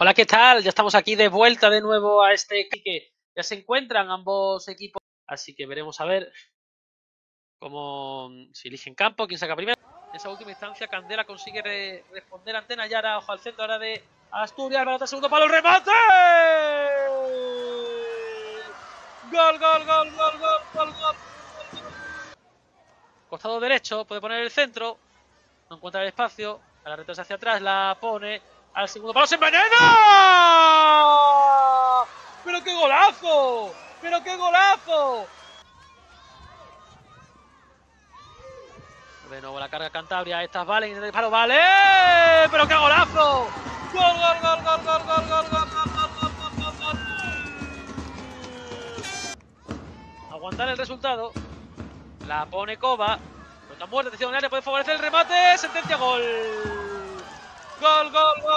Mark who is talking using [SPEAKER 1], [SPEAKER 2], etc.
[SPEAKER 1] Hola, ¿qué tal? Ya estamos aquí de vuelta de nuevo a este que ya se encuentran ambos equipos, así que veremos a ver cómo si eligen campo, quién saca primero. En esa última instancia, Candela consigue responder Antena Yara, ojo al centro ahora de Asturias, balota segundo palo, remate. Gol, gol, gol, gol, gol, gol, gol. Costado derecho, puede poner el centro, no encuentra el espacio, a la retrasa hacia atrás, la pone, al segundo palo se envenena. ¡Pero qué golazo! ¡Pero qué golazo! De nuevo la carga Cantabria, estas valen, el disparo vale, pero qué golazo. Gol, gol, gol, gol, gol, gol, gol, gol, gol, gol, gol, gol. Aguantar el resultado. La pone Coba. Pelota muerta, atención, área puede favorecer el remate. Sentencia, gol, gol, gol.